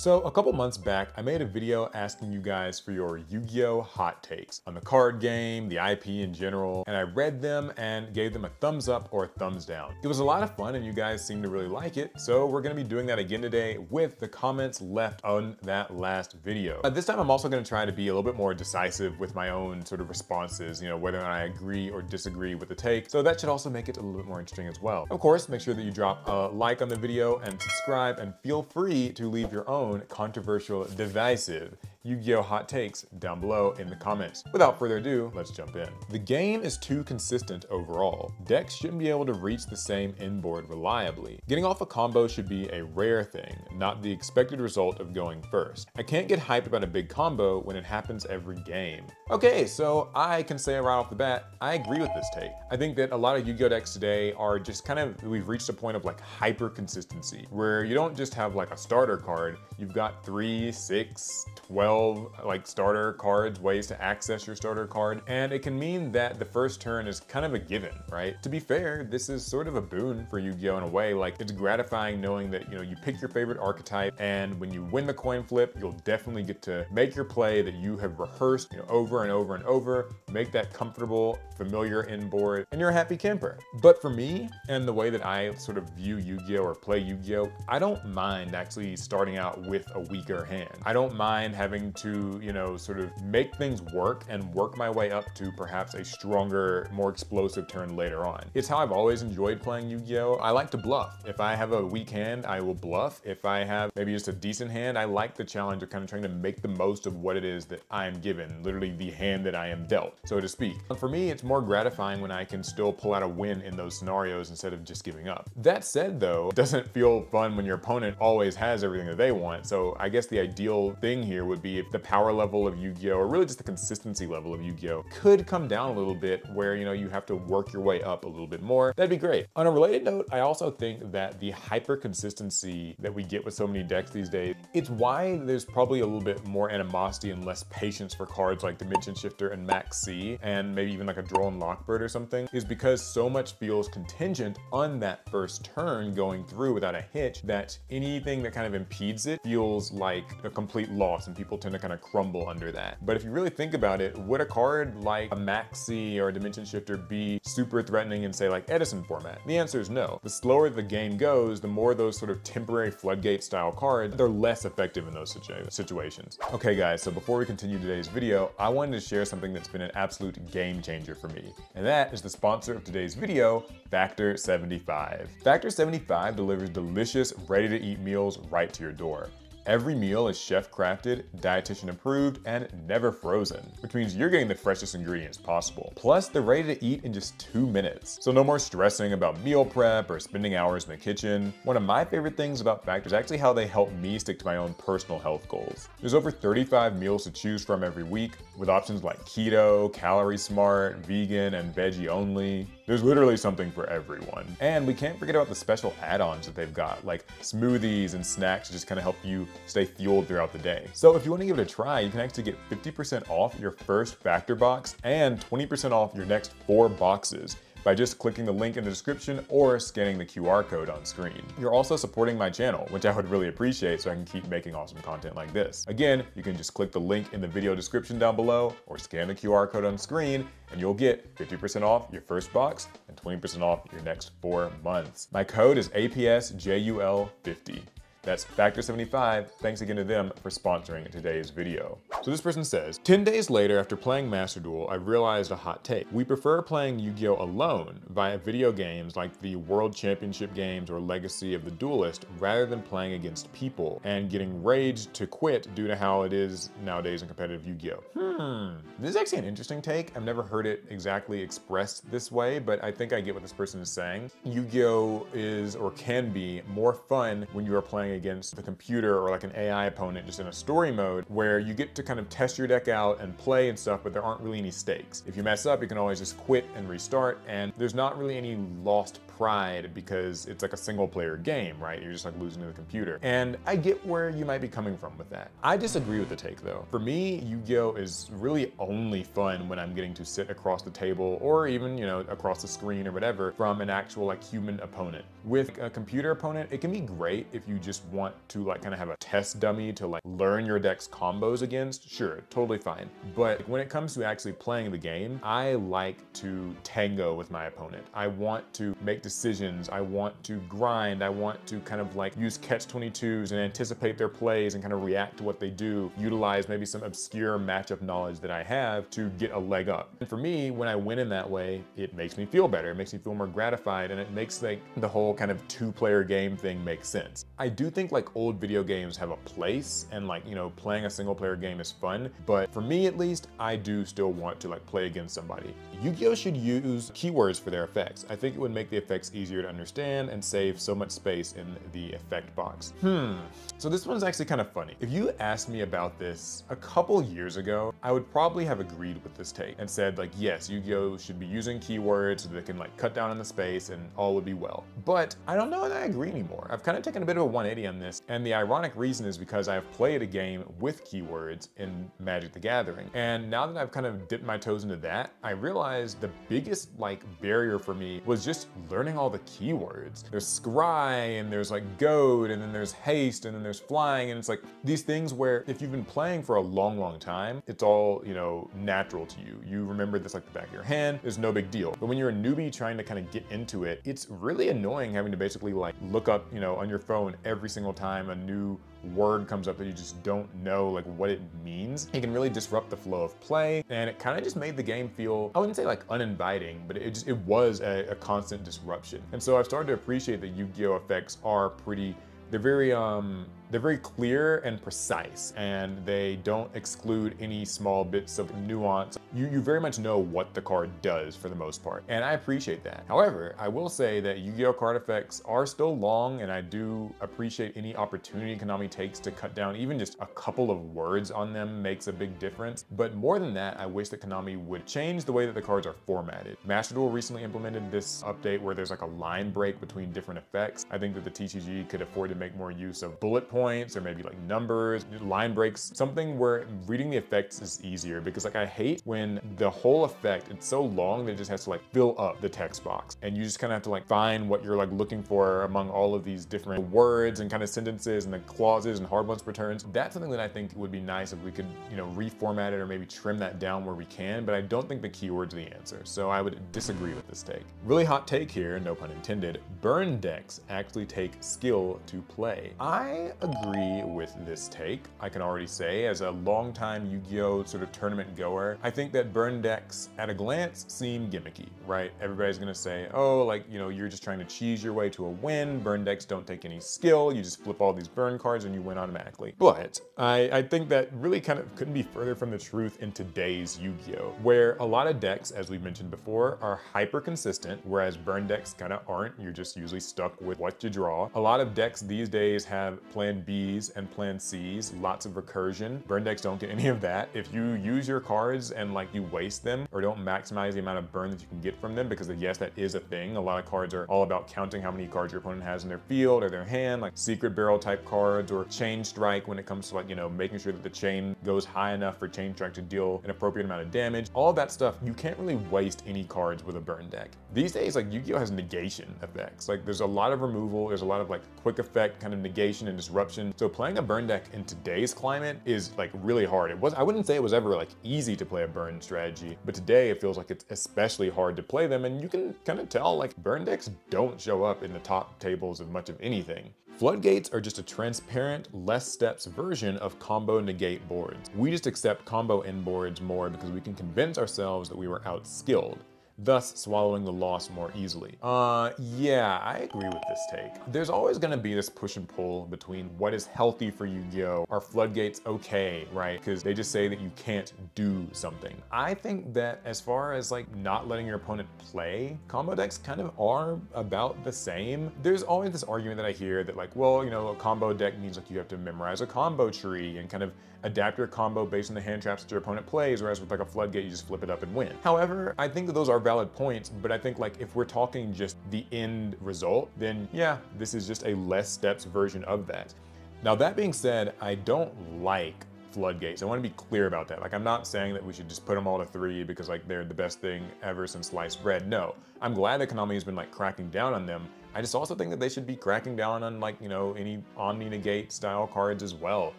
So a couple months back, I made a video asking you guys for your Yu-Gi-Oh! hot takes on the card game, the IP in general, and I read them and gave them a thumbs up or a thumbs down. It was a lot of fun and you guys seemed to really like it, so we're gonna be doing that again today with the comments left on that last video. Uh, this time I'm also gonna try to be a little bit more decisive with my own sort of responses, you know, whether or not I agree or disagree with the take, so that should also make it a little bit more interesting as well. Of course, make sure that you drop a like on the video and subscribe and feel free to leave your own own controversial, divisive Yu-Gi-Oh! hot takes down below in the comments. Without further ado, let's jump in. The game is too consistent overall. Decks shouldn't be able to reach the same end board reliably. Getting off a combo should be a rare thing, not the expected result of going first. I can't get hyped about a big combo when it happens every game. Okay, so I can say right off the bat, I agree with this take. I think that a lot of Yu-Gi-Oh! decks today are just kind of, we've reached a point of like hyper consistency, where you don't just have like a starter card, you've got three, six, 12, 12 like starter cards, ways to access your starter card, and it can mean that the first turn is kind of a given, right? To be fair, this is sort of a boon for Yu-Gi-Oh! in a way, like it's gratifying knowing that, you know, you pick your favorite archetype, and when you win the coin flip, you'll definitely get to make your play that you have rehearsed, you know, over and over and over, make that comfortable, familiar end board, and you're a happy camper. But for me, and the way that I sort of view Yu-Gi-Oh! or play Yu-Gi-Oh! I don't mind actually starting out with a weaker hand. I don't mind having to, you know, sort of make things work and work my way up to perhaps a stronger, more explosive turn later on. It's how I've always enjoyed playing Yu-Gi-Oh! I like to bluff. If I have a weak hand, I will bluff. If I have maybe just a decent hand, I like the challenge of kind of trying to make the most of what it is that I am given, literally the hand that I am dealt, so to speak. For me, it's more gratifying when I can still pull out a win in those scenarios instead of just giving up. That said though, it doesn't feel fun when your opponent always has everything that they want, so I guess the ideal thing here would be be if the power level of Yu-Gi-Oh! or really just the consistency level of Yu-Gi-Oh! could come down a little bit where, you know, you have to work your way up a little bit more, that'd be great. On a related note, I also think that the hyper consistency that we get with so many decks these days, it's why there's probably a little bit more animosity and less patience for cards like Dimension Shifter and Maxx C, and maybe even like a Droll and Lockbird or something, is because so much feels contingent on that first turn going through without a hitch that anything that kind of impedes it feels like a complete loss and people tend to kind of crumble under that. But if you really think about it, would a card like a Maxx C or a Dimension Shifter be super threatening in say like Edison format? The answer is no. The slower the game goes, the more those sort of temporary floodgate style cards, they're less effective in those situ situations. Okay guys, so before we continue today's video, I wanted to share something that's been an absolute game changer for me. And that is the sponsor of today's video, Factor 75. Factor 75 delivers delicious, ready to eat meals right to your door. Every meal is chef crafted, dietitian approved, and never frozen, which means you're getting the freshest ingredients possible. Plus, they're ready to eat in just two minutes. So no more stressing about meal prep or spending hours in the kitchen. One of my favorite things about Factor is actually how they help me stick to my own personal health goals. There's over 35 meals to choose from every week, with options like keto, calorie smart, vegan, and veggie only. There's literally something for everyone. And we can't forget about the special add-ons that they've got, like smoothies and snacks to just kind of help you stay fueled throughout the day. So if you want to give it a try, you can actually get 50% off your first Factor box and 20% off your next four boxes by just clicking the link in the description or scanning the QR code on screen. You're also supporting my channel, which I would really appreciate so I can keep making awesome content like this. Again, you can just click the link in the video description down below or scan the QR code on screen and you'll get 50% off your first box and 20% off your next four months. My code is APSJUL50. That's Factor 75. Thanks again to them for sponsoring today's video. So this person says, 10 days later after playing Master Duel, I realized a hot take. We prefer playing Yu-Gi-Oh! alone via video games like the World Championship games or Legacy of the Duelist rather than playing against people and getting raged to quit due to how it is nowadays in competitive Yu-Gi-Oh! Hmm, this is actually an interesting take. I've never heard it exactly expressed this way, but I think I get what this person is saying. Yu-Gi-Oh! is or can be more fun when you are playing against the computer or like an AI opponent just in a story mode where you get to kind of test your deck out and play and stuff, but there aren't really any stakes. If you mess up, you can always just quit and restart, and there's not really any lost pride because it's like a single player game, right? You're just like losing to the computer. And I get where you might be coming from with that. I disagree with the take though. For me, Yu-Gi-Oh is really only fun when I'm getting to sit across the table or even, you know, across the screen or whatever from an actual like human opponent. With a computer opponent, it can be great if you just want to like kind of have a test dummy to like learn your deck's combos against. Sure, totally fine. But when it comes to actually playing the game, I like to tango with my opponent. I want to make decisions. I want to grind. I want to kind of like use catch 22s and anticipate their plays and kind of react to what they do, utilize maybe some obscure matchup knowledge that I have to get a leg up. And for me, when I win in that way, it makes me feel better. It makes me feel more gratified and it makes like the whole kind of two player game thing make sense. I do think like old video games have a place and like, you know, playing a single player game is fun, but for me at least, I do still want to like play against somebody. Yu-Gi-Oh should use keywords for their effects. I think it would make the effects easier to understand and save so much space in the effect box. Hmm. So this one's actually kind of funny. If you asked me about this a couple years ago, I would probably have agreed with this take and said like, yes, Yu-Gi-Oh should be using keywords so they can like cut down on the space and all would be well. But I don't know that I agree anymore. I've kind of taken a bit of a 180 on this. And the ironic reason is because I've played a game with keywords in Magic the Gathering. And now that I've kind of dipped my toes into that, I realized the biggest like barrier for me was just learning all the keywords. There's scry and there's like goad and then there's haste and then there's flying and it's like these things where if you've been playing for a long, long time, it's all, you know, natural to you. You remember this like the back of your hand, there's no big deal. But when you're a newbie trying to kind of get into it, it's really annoying having to basically like look up, you know, on your phone every single time a new word comes up that you just don't know like what it means. It can really disrupt the flow of play and it kind of just made the game feel, I wouldn't say like uninviting, but it just, it was a, a constant disruption. And so I've started to appreciate that Yu-Gi-Oh effects are pretty, they're very, um, they're very clear and precise and they don't exclude any small bits of nuance. You, you very much know what the card does for the most part, and I appreciate that. However, I will say that Yu-Gi-Oh card effects are still long and I do appreciate any opportunity Konami takes to cut down even just a couple of words on them makes a big difference. But more than that, I wish that Konami would change the way that the cards are formatted. Master Duel recently implemented this update where there's like a line break between different effects. I think that the TCG could afford to make more use of bullet points points or maybe like numbers, line breaks, something where reading the effects is easier because like I hate when the whole effect, it's so long that it just has to like fill up the text box and you just kind of have to like find what you're like looking for among all of these different words and kind of sentences and the clauses and hard ones returns. That's something that I think would be nice if we could, you know, reformat it or maybe trim that down where we can, but I don't think the keyword's the answer. So I would disagree with this take. Really hot take here, no pun intended. Burn decks actually take skill to play. I agree with this take. I can already say, as a longtime Yu-Gi-Oh! sort of tournament goer, I think that burn decks at a glance seem gimmicky, right? Everybody's gonna say, oh, like, you know, you're just trying to cheese your way to a win. Burn decks don't take any skill. You just flip all these burn cards and you win automatically. But I, I think that really kind of couldn't be further from the truth in today's Yu-Gi-Oh! Where a lot of decks, as we mentioned before, are hyper consistent, whereas burn decks kind of aren't. You're just usually stuck with what you draw. A lot of decks these days have plan Bs and plan Cs, lots of recursion. Burn decks don't get any of that. If you use your cards and like you waste them or don't maximize the amount of burn that you can get from them, because yes, that is a thing. A lot of cards are all about counting how many cards your opponent has in their field or their hand, like secret barrel type cards or chain strike when it comes to like, you know, making sure that the chain goes high enough for chain strike to deal an appropriate amount of damage. All that stuff, you can't really waste any cards with a burn deck. These days, like Yu-Gi-Oh has negation effects. Like there's a lot of removal, there's a lot of like quick effect kind of negation and disruption. So playing a burn deck in today's climate is like really hard. It was I wouldn't say it was ever like easy to play a burn strategy, but today it feels like it's especially hard to play them and you can kind of tell like burn decks don't show up in the top tables of much of anything. Floodgates are just a transparent, less steps version of combo negate boards. We just accept combo end boards more because we can convince ourselves that we were outskilled thus swallowing the loss more easily. Uh, yeah, I agree with this take. There's always gonna be this push and pull between what is healthy for Yu-Gi-Oh! Are floodgates okay, right? Because they just say that you can't do something. I think that as far as like not letting your opponent play, combo decks kind of are about the same. There's always this argument that I hear that like, well, you know, a combo deck means like you have to memorize a combo tree and kind of adapt your combo based on the hand traps that your opponent plays, whereas with like a floodgate, you just flip it up and win. However, I think that those are valid points, but I think like if we're talking just the end result, then yeah, this is just a less steps version of that. Now that being said, I don't like floodgates. I want to be clear about that. Like, I'm not saying that we should just put them all to three because like they're the best thing ever since sliced bread. No, I'm glad that Konami has been like cracking down on them. I just also think that they should be cracking down on like, you know, any Omni Negate style cards as well.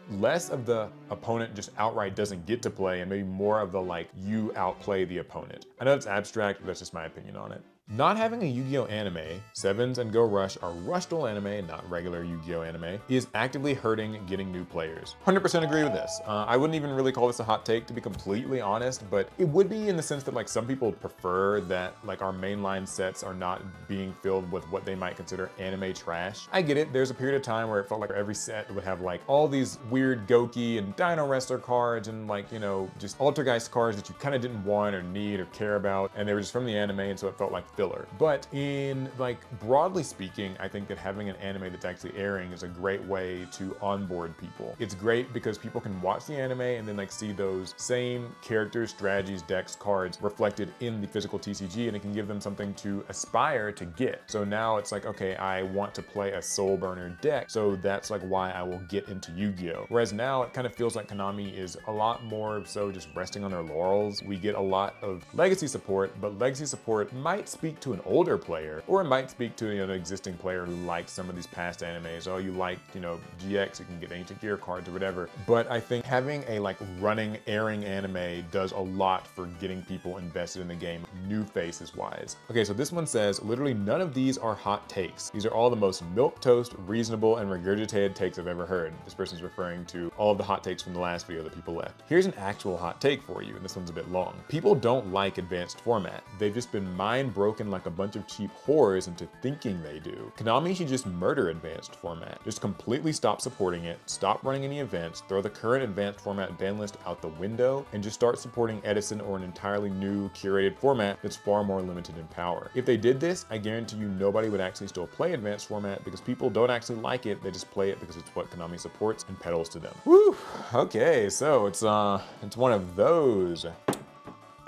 Less of the opponent just outright doesn't get to play and maybe more of the like, you outplay the opponent. I know it's abstract, but that's just my opinion on it. Not having a Yu-Gi-Oh anime, Sevens and Go Rush are Rush anime, not regular Yu-Gi-Oh anime, is actively hurting getting new players. 100% agree with this. Uh, I wouldn't even really call this a hot take to be completely honest, but it would be in the sense that like some people prefer that like our mainline sets are not being filled with what they might consider anime trash. I get it, there's a period of time where it felt like every set would have like all these weird Goki and Dino Wrestler cards and like, you know, just Altergeist cards that you kind of didn't want or need or care about, and they were just from the anime and so it felt like filler. But in like broadly speaking, I think that having an anime that's actually airing is a great way to onboard people. It's great because people can watch the anime and then like see those same characters, strategies, decks, cards reflected in the physical TCG and it can give them something to aspire to get. So now it's like, okay, I want to play a soul burner deck. So that's like why I will get into Yu-Gi-Oh! Whereas now it kind of feels like Konami is a lot more so just resting on their laurels. We get a lot of legacy support, but legacy support might speak to an older player, or it might speak to an existing player who likes some of these past animes. Oh, you like, you know, GX, you can get Ancient Gear cards or whatever. But I think having a like running, airing anime does a lot for getting people invested in the game, new faces wise. Okay, so this one says, literally none of these are hot takes. These are all the most milk toast, reasonable, and regurgitated takes I've ever heard. This person's referring to all of the hot takes from the last video that people left. Here's an actual hot take for you, and this one's a bit long. People don't like advanced format. They've just been mind broken like a bunch of cheap whores into thinking they do. Konami should just murder advanced format. Just completely stop supporting it, stop running any events, throw the current advanced format ban list out the window, and just start supporting Edison or an entirely new curated format that's far more limited in power. If they did this, I guarantee you nobody would actually still play advanced format because people don't actually like it, they just play it because it's what Konami supports and peddles to them. Woo! Okay, so it's uh it's one of those.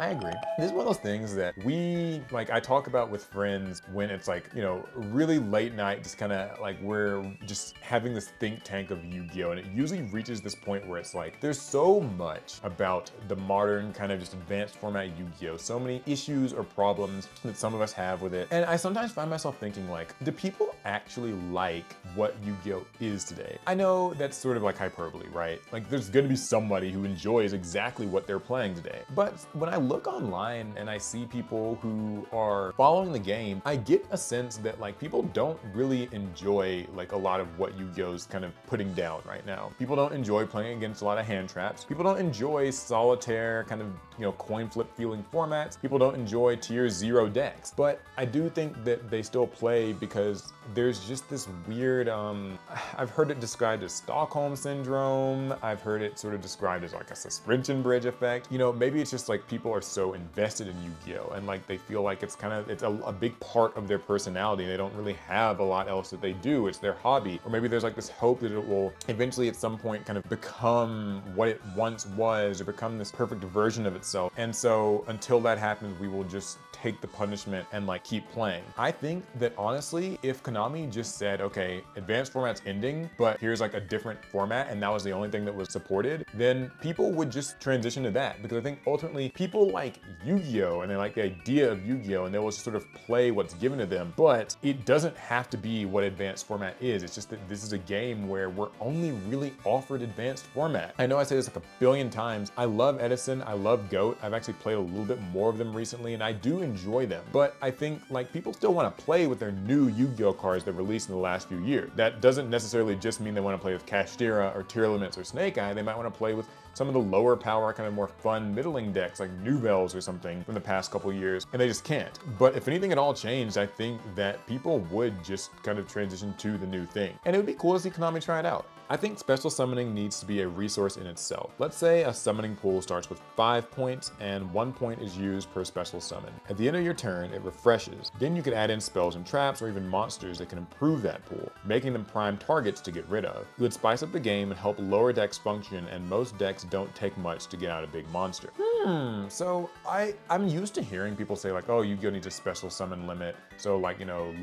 I agree. This is one of those things that we, like I talk about with friends when it's like, you know, really late night, just kind of like we're just having this think tank of Yu-Gi-Oh! And it usually reaches this point where it's like, there's so much about the modern kind of just advanced format Yu-Gi-Oh! So many issues or problems that some of us have with it. And I sometimes find myself thinking like, do people actually like what Yu-Gi-Oh! is today? I know that's sort of like hyperbole, right? Like there's gonna be somebody who enjoys exactly what they're playing today. But when I look look online and I see people who are following the game, I get a sense that like people don't really enjoy like a lot of what Yu-Gi-Oh's kind of putting down right now. People don't enjoy playing against a lot of hand traps. People don't enjoy solitaire kind of, you know, coin flip feeling formats. People don't enjoy tier zero decks. But I do think that they still play because there's just this weird, um, I've heard it described as Stockholm Syndrome. I've heard it sort of described as like a suspension bridge effect. You know, maybe it's just like people are so invested in Yu-Gi-Oh! and like they feel like it's kind of, it's a, a big part of their personality. They don't really have a lot else that they do. It's their hobby. Or maybe there's like this hope that it will eventually at some point kind of become what it once was or become this perfect version of itself. And so until that happens, we will just take the punishment and like keep playing. I think that honestly, if Konami just said, okay, advanced format's ending, but here's like a different format and that was the only thing that was supported, then people would just transition to that because I think ultimately people like Yu-Gi-Oh! and they like the idea of Yu-Gi-Oh! and they will just sort of play what's given to them, but it doesn't have to be what advanced format is. It's just that this is a game where we're only really offered advanced format. I know I say this like a billion times. I love Edison, I love GOAT. I've actually played a little bit more of them recently and I do enjoy enjoy them. But I think like people still want to play with their new Yu-Gi-Oh cards that released in the last few years. That doesn't necessarily just mean they want to play with Kashtira or Tearlaments or Snake Eye. They might want to play with some of the lower power, kind of more fun middling decks like Nouvelles or something from the past couple years, and they just can't. But if anything at all changed, I think that people would just kind of transition to the new thing. And it would be cool to see Konami try it out. I think special summoning needs to be a resource in itself. Let's say a summoning pool starts with five points and one point is used per special summon. At the end of your turn, it refreshes. Then you can add in spells and traps or even monsters that can improve that pool, making them prime targets to get rid of. It would spice up the game and help lower decks function and most decks don't take much to get out a big monster. Hmm, so I, I'm used to hearing people say like, oh, Yu-Gi-Oh needs a special summon limit. So like, you know,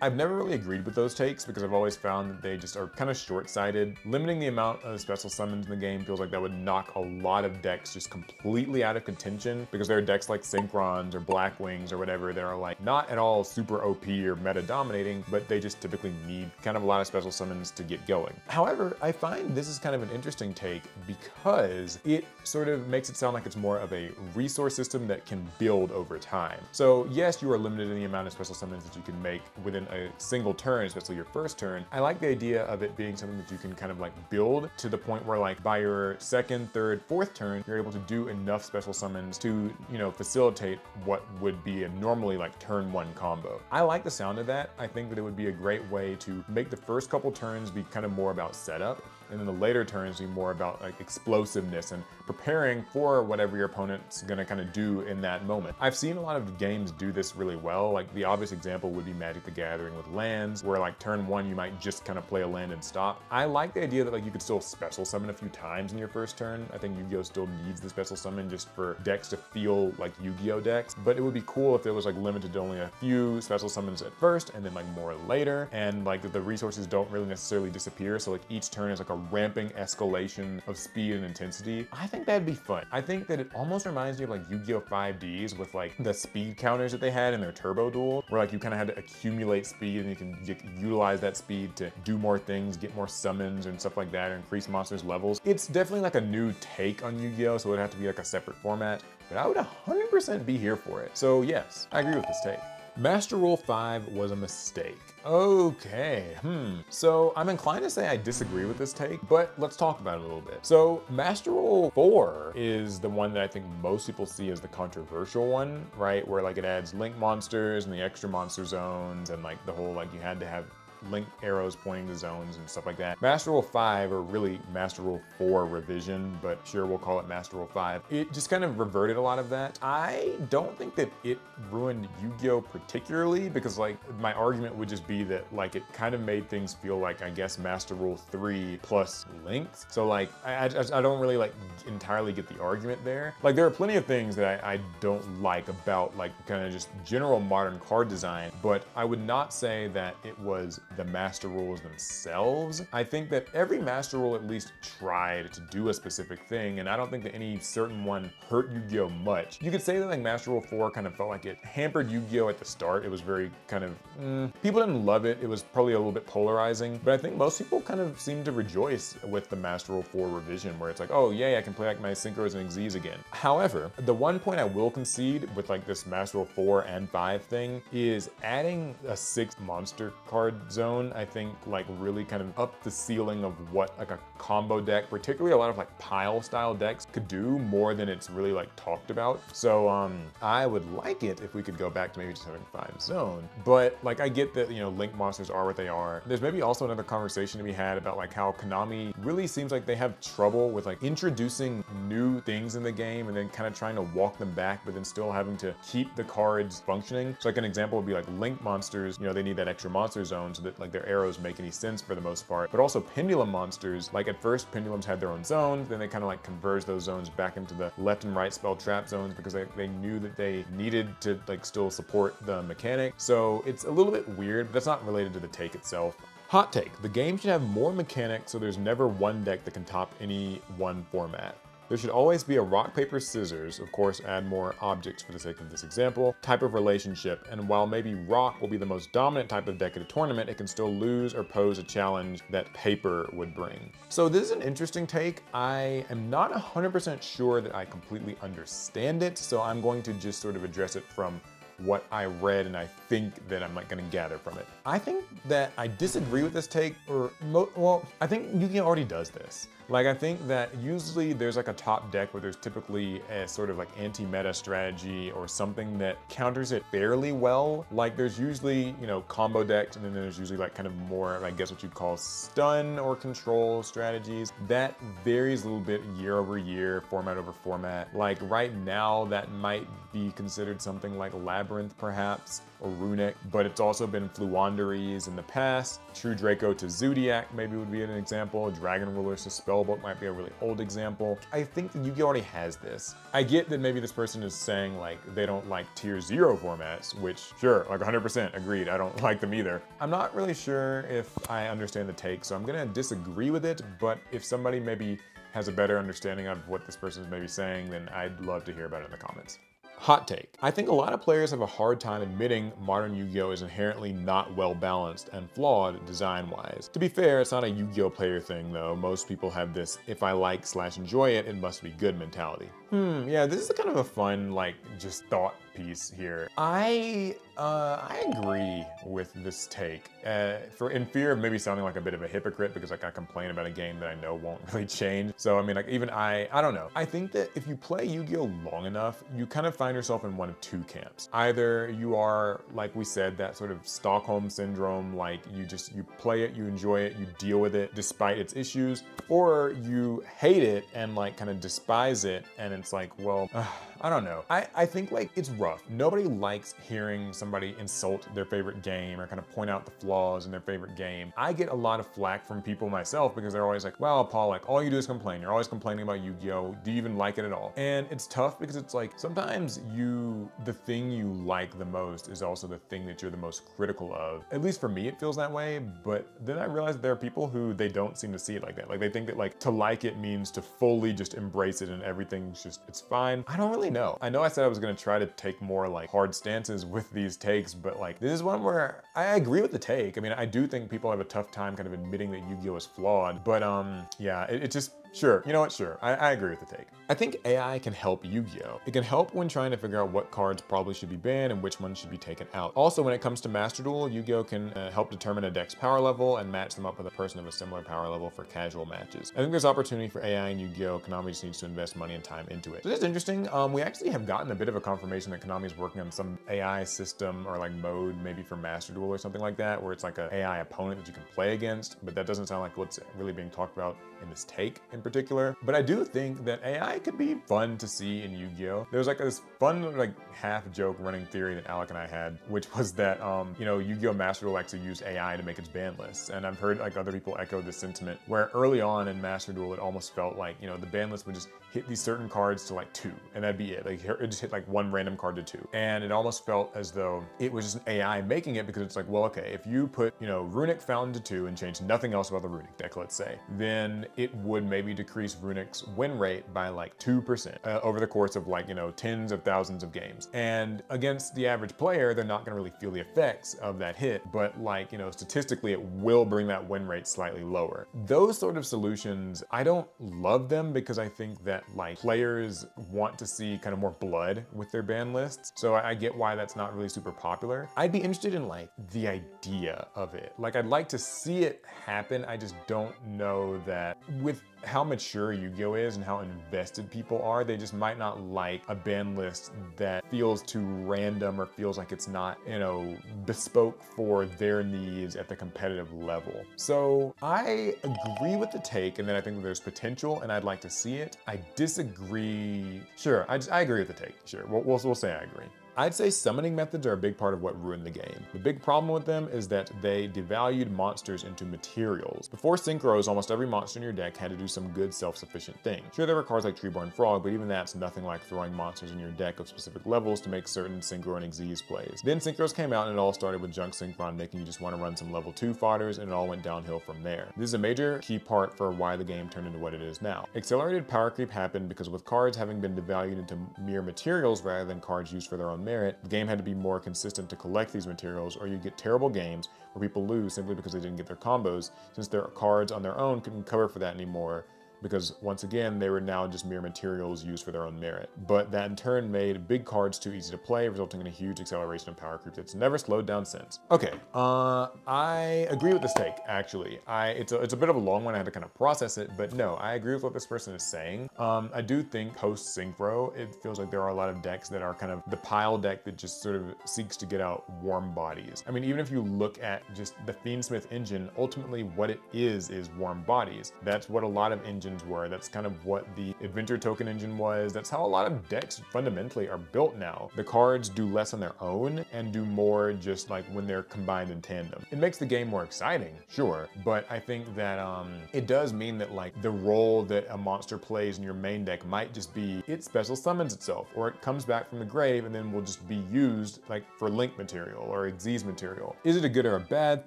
I've never really agreed with those takes because I've always found that they just are kind of short-sighted. Limiting the amount of special summons in the game feels like that would knock a lot of decks just completely out of contention because there are decks like Synchrons or Black Wings or whatever that are like not at all super OP or meta dominating, but they just typically need kind of a lot of special summons to get going. However, I find this is kind of an interesting take because it sort of makes it sound like it's more of a resource system that can build over time. So yes, you are limited in the amount of special summons that you can make within a single turn, especially your first turn, I like the idea of it being something that you can kind of like build to the point where like by your second, third, fourth turn, you're able to do enough special summons to, you know, facilitate what would be a normally like turn one combo. I like the sound of that. I think that it would be a great way to make the first couple turns be kind of more about setup and then the later turns be more about like explosiveness and preparing for whatever your opponent's gonna kind of do in that moment. I've seen a lot of games do this really well. Like the obvious example would be Magic the Gathering with lands, where like turn one, you might just kind of play a land and stop. I like the idea that like you could still special summon a few times in your first turn. I think Yu-Gi-Oh still needs the special summon just for decks to feel like Yu-Gi-Oh decks, but it would be cool if it was like limited to only a few special summons at first and then like more later, and like the resources don't really necessarily disappear. So like each turn is like a ramping escalation of speed and intensity. I think that'd be fun. I think that it almost reminds me of like Yu-Gi-Oh 5Ds with like the speed counters that they had in their Turbo Duel, where like you kind of had to accumulate speed and you can, utilize that speed to do more things, get more summons and stuff like that, or increase monsters levels. It's definitely like a new take on Yu-Gi-Oh, so it'd have to be like a separate format, but I would 100% be here for it. So yes, I agree with this take. Master Rule 5 was a mistake. Okay, hmm. So I'm inclined to say I disagree with this take, but let's talk about it a little bit. So Master Rule 4 is the one that I think most people see as the controversial one, right? Where like it adds link monsters and the extra monster zones and like the whole like you had to have link arrows pointing to zones and stuff like that. Master Rule 5, or really Master Rule 4 revision, but sure we'll call it Master Rule 5, it just kind of reverted a lot of that. I don't think that it ruined Yu-Gi-Oh! particularly because like my argument would just be that like it kind of made things feel like I guess Master Rule 3 plus links. So like I, I, I don't really like entirely get the argument there. Like there are plenty of things that I, I don't like about like kind of just general modern card design, but I would not say that it was the master rules themselves. I think that every master rule at least tried to do a specific thing, and I don't think that any certain one hurt Yu-Gi-Oh much. You could say that like Master Rule 4 kind of felt like it hampered Yu-Gi-Oh at the start. It was very kind of, mm, people didn't love it. It was probably a little bit polarizing, but I think most people kind of seem to rejoice with the Master Rule 4 revision where it's like, oh yay, I can play like my Synchros and Xyz again. However, the one point I will concede with like this Master Rule 4 and 5 thing is adding a sixth monster card zone, I think like really kind of up the ceiling of what like a combo deck, particularly a lot of like pile style decks could do more than it's really like talked about. So um, I would like it if we could go back to maybe just having five zone, but like I get that, you know, Link monsters are what they are. There's maybe also another conversation to be had about like how Konami really seems like they have trouble with like introducing new things in the game and then kind of trying to walk them back, but then still having to keep the cards functioning. So like an example would be like Link monsters, you know, they need that extra monster zone so that like their arrows make any sense for the most part, but also pendulum monsters, like at first pendulums had their own zones, then they kind of like converged those zones back into the left and right spell trap zones because they, they knew that they needed to like still support the mechanic. So it's a little bit weird, but that's not related to the take itself. Hot take, the game should have more mechanics so there's never one deck that can top any one format. There should always be a rock, paper, scissors, of course add more objects for the sake of this example, type of relationship, and while maybe rock will be the most dominant type of deck at a tournament, it can still lose or pose a challenge that paper would bring. So this is an interesting take. I am not 100% sure that I completely understand it, so I'm going to just sort of address it from what I read and I think that I'm like gonna gather from it. I think that I disagree with this take, or well, I think Yu-Gi-Oh already does this. Like I think that usually there's like a top deck where there's typically a sort of like anti-meta strategy or something that counters it fairly well. Like there's usually, you know, combo decks and then there's usually like kind of more, I guess what you'd call stun or control strategies. That varies a little bit year over year, format over format. Like right now that might be considered something like Labyrinth perhaps or Runick, but it's also been Floowandereeze in the past. True Draco to Zoodiac maybe would be an example. Dragon Rulers to Spellbook might be a really old example. I think that Yu-Gi-Oh already has this. I get that maybe this person is saying like they don't like tier zero formats, which sure, like 100% agreed, I don't like them either. I'm not really sure if I understand the take, so I'm gonna disagree with it, but if somebody maybe has a better understanding of what this person is maybe saying, then I'd love to hear about it in the comments. Hot take. I think a lot of players have a hard time admitting modern Yu-Gi-Oh! is inherently not well balanced and flawed design-wise. To be fair, it's not a Yu-Gi-Oh! player thing though. Most people have this, if I like slash enjoy it, it must be good mentality. Hmm, yeah, this is kind of a fun, like, just thought piece here. I uh, I agree with this take. Uh, for in fear of maybe sounding like a bit of a hypocrite because like I complain about a game that I know won't really change. So I mean, like even I, I don't know. I think that if you play Yu-Gi-Oh long enough, you kind of find yourself in one of two camps. Either you are, like we said, that sort of Stockholm syndrome, like you just you play it, you enjoy it, you deal with it despite its issues, or you hate it and like kind of despise it, and it's like, well, uh, I don't know. I I think like it's rough. Nobody likes hearing somebody insult their favorite game or kind of point out the flaws in their favorite game. I get a lot of flack from people myself because they're always like, well, Paul, like all you do is complain. You're always complaining about Yu-Gi-Oh! Do you even like it at all? And it's tough because it's like sometimes you, the thing you like the most is also the thing that you're the most critical of. At least for me, it feels that way. But then I realized there are people who they don't seem to see it like that. Like they think that like to like it means to fully just embrace it and everything's just, it's fine. I don't really know. I know I said I was gonna try to take more like hard stances with these takes, but like this is one where I agree with the take. I mean, I do think people have a tough time kind of admitting that Yu-Gi-Oh is flawed, but um, yeah, it, it just Sure, you know what, sure, I, I, agree with the take. I think AI can help Yu-Gi-Oh! It can help when trying to figure out what cards probably should be banned and which ones should be taken out. Also, when it comes to Master Duel, Yu-Gi-Oh! can uh, help determine a deck's power level and match them up with a person of a similar power level for casual matches. I think there's opportunity for AI and Yu-Gi-Oh! Konami just needs to invest money and time into it. So this is interesting. Um, we actually have gotten a bit of a confirmation that Konami is working on some AI system or like mode maybe for Master Duel or something like that, where it's like an AI opponent that you can play against, but that doesn't sound like what's really being talked about in this take in particular. But I do think that AI could be fun to see in Yu-Gi-Oh! There's like this fun like half joke running theory that Alec and I had, which was that um, you know, Yu-Gi-Oh! Master Duel likes to use AI to make its ban lists. And I've heard like other people echo this sentiment where early on in Master Duel it almost felt like, you know, the ban list would just hit these certain cards to like two, and that'd be it. Like it just hit like one random card to two. And it almost felt as though it was just AI making it because it's like, well, okay, if you put, you know, Runick Fountain to two and change nothing else about the Runick deck, let's say, then it would maybe decrease Runick's win rate by like 2% uh, over the course of like, you know, tens of thousands of games. And against the average player, they're not gonna really feel the effects of that hit, but like, you know, statistically, it will bring that win rate slightly lower. Those sort of solutions, I don't love them because I think that like players want to see kind of more blood with their ban lists. So I, I get why that's not really super popular. I'd be interested in like the idea of it. Like I'd like to see it happen. I just don't know that with how mature Yu-Gi-Oh is and how invested people are, they just might not like a ban list that feels too random or feels like it's not, you know, bespoke for their needs at the competitive level. So I agree with the take and then I think there's potential and I'd like to see it. I disagree. Sure, I, just, I agree with the take. Sure, we'll, we'll, we'll say I agree. I'd say summoning methods are a big part of what ruined the game. The big problem with them is that they devalued monsters into materials. Before Synchros, almost every monster in your deck had to do some good self-sufficient thing. Sure, there were cards like Treeborn Frog, but even that's nothing like throwing monsters in your deck of specific levels to make certain Synchro and Xyz plays. Then Synchros came out and it all started with Junk Synchron making you just want to run some level 2 fodders and it all went downhill from there. This is a major key part for why the game turned into what it is now. Accelerated power creep happened because with cards having been devalued into mere materials rather than cards used for their own merit, the game had to be more consistent to collect these materials or you'd get terrible games where people lose simply because they didn't get their combos since their cards on their own couldn't cover for that anymore because once again, they were now just mere materials used for their own merit. But that in turn made big cards too easy to play, resulting in a huge acceleration of power creep that's never slowed down since. Okay, uh, I agree with this take, actually. I it's a, it's a bit of a long one, I had to kind of process it, but no, I agree with what this person is saying. Um, I do think post Synchro, it feels like there are a lot of decks that are kind of the pile deck that just sort of seeks to get out warm bodies. I mean, even if you look at just the Fiendsmith engine, ultimately what it is is warm bodies. That's what a lot of engines were. That's kind of what the Adventure Token engine was. That's how a lot of decks fundamentally are built now. The cards do less on their own and do more just like when they're combined in tandem. It makes the game more exciting, sure, but I think that um, it does mean that like the role that a monster plays in your main deck might just be it special summons itself or it comes back from the grave and then will just be used like for link material or Xyz material. Is it a good or a bad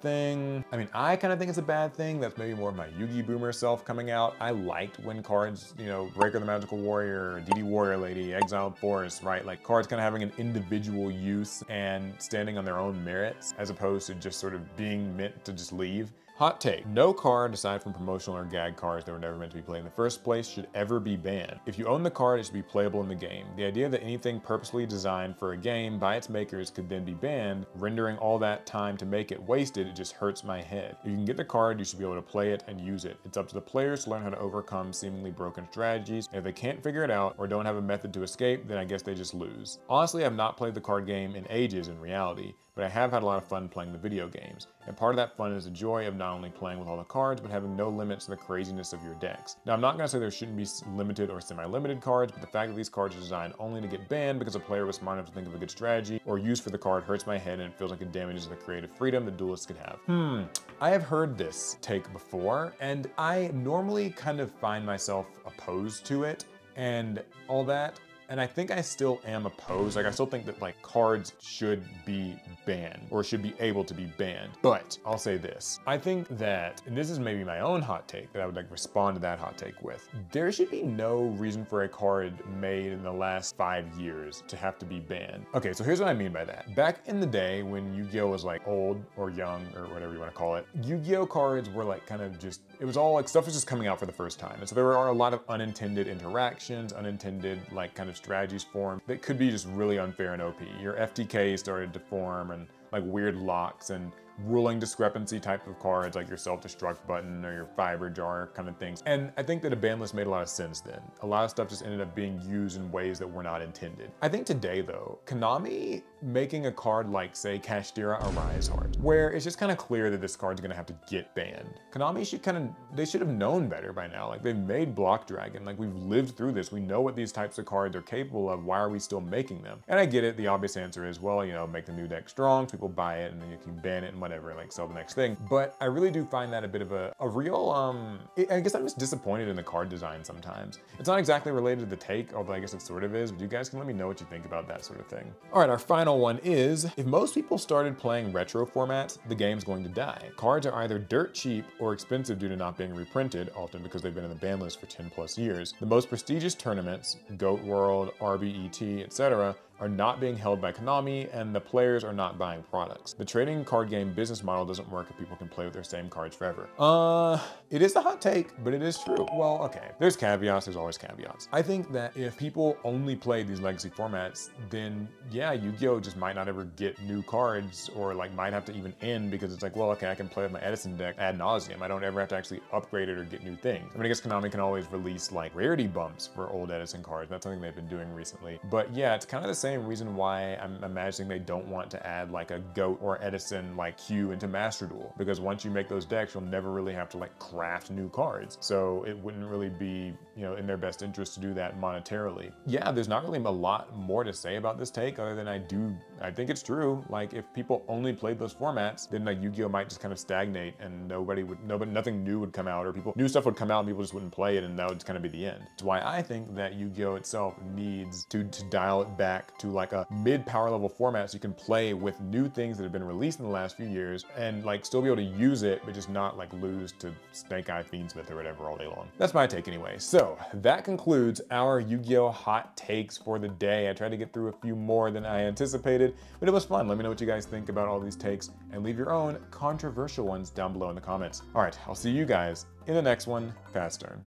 thing? I mean, I kind of think it's a bad thing. That's maybe more of my Yugi Boomer self coming out. I liked when cards, you know, Breaker the Magical Warrior, DD Warrior Lady, Exiled Force, right? Like cards kind of having an individual use and standing on their own merits as opposed to just sort of being meant to just leave. Hot take, no card aside from promotional or gag cards that were never meant to be played in the first place should ever be banned. If you own the card, it should be playable in the game. The idea that anything purposely designed for a game by its makers could then be banned, rendering all that time to make it wasted, it just hurts my head. If you can get the card, you should be able to play it and use it. It's up to the players to learn how to overcome seemingly broken strategies. If they can't figure it out or don't have a method to escape, then I guess they just lose. Honestly, I've not played the card game in ages in reality but I have had a lot of fun playing the video games. And part of that fun is the joy of not only playing with all the cards, but having no limits to the craziness of your decks. Now, I'm not gonna say there shouldn't be limited or semi-limited cards, but the fact that these cards are designed only to get banned because a player was smart enough to think of a good strategy or use for the card hurts my head and it feels like it damages the creative freedom that duelists could have. Hmm, I have heard this take before, and I normally kind of find myself opposed to it and all that, and I think I still am opposed. Like I still think that like cards should be banned or should be able to be banned. But I'll say this. I think that, and this is maybe my own hot take that I would like respond to that hot take with. There should be no reason for a card made in the last five years to have to be banned. Okay, so here's what I mean by that. Back in the day when Yu-Gi-Oh was like old or young or whatever you want to call it, Yu-Gi-Oh cards were like kind of just, it was all like stuff was just coming out for the first time. And so there are a lot of unintended interactions, unintended like kind of strategies formed that could be just really unfair and OP. Your FTK started to form and like weird locks and ruling discrepancy type of cards like your self-destruct button or your fiber jar kind of things. And I think that a ban list made a lot of sense then. A lot of stuff just ended up being used in ways that were not intended. I think today though, Konami making a card like say Kashtira Arise Heart, where it's just kind of clear that this card's gonna have to get banned. Konami should kind of, they should have known better by now. Like they've made Block Dragon, like we've lived through this. We know what these types of cards are capable of. Why are we still making them? And I get it. The obvious answer is, well, you know, make the new deck strong, so people buy it and then you can ban it and whatever, and like sell the next thing. But I really do find that a bit of a, a real, um, I guess I'm just disappointed in the card design sometimes. It's not exactly related to the take, although I guess it sort of is, but you guys can let me know what you think about that sort of thing. All right, our final one is, if most people started playing retro formats, the game's going to die. Cards are either dirt cheap or expensive due to not being reprinted, often because they've been in the ban list for 10 plus years. The most prestigious tournaments, GOAT World, RBET, etc., are not being held by Konami and the players are not buying products. The trading card game business model doesn't work if people can play with their same cards forever. Uh, it is a hot take, but it is true. Well, okay, there's caveats, there's always caveats. I think that if people only play these legacy formats, then yeah, Yu-Gi-Oh just might not ever get new cards or like might have to even end because it's like, well, okay, I can play with my Edison deck ad nauseum. I don't ever have to actually upgrade it or get new things. I mean, I guess Konami can always release like rarity bumps for old Edison cards. That's something they've been doing recently. But yeah, it's kind of the same same reason why I'm imagining they don't want to add like a GOAT or Edison like queue into Master Duel because once you make those decks, you'll never really have to like craft new cards. So it wouldn't really be, you know, in their best interest to do that monetarily. Yeah, there's not really a lot more to say about this take other than I do, I think it's true. Like if people only played those formats, then like Yu-Gi-Oh might just kind of stagnate and nobody would, nobody, nothing new would come out or people, new stuff would come out and people just wouldn't play it and that would kind of be the end. It's why I think that Yu-Gi-Oh itself needs to, to dial it back to like a mid power level format so you can play with new things that have been released in the last few years and like still be able to use it, but just not like lose to Snake Eye Fiendsmith or whatever all day long. That's my take anyway. So that concludes our Yu-Gi-Oh hot takes for the day. I tried to get through a few more than I anticipated, but it was fun. Let me know what you guys think about all these takes and leave your own controversial ones down below in the comments. All right, I'll see you guys in the next one. Fast turn.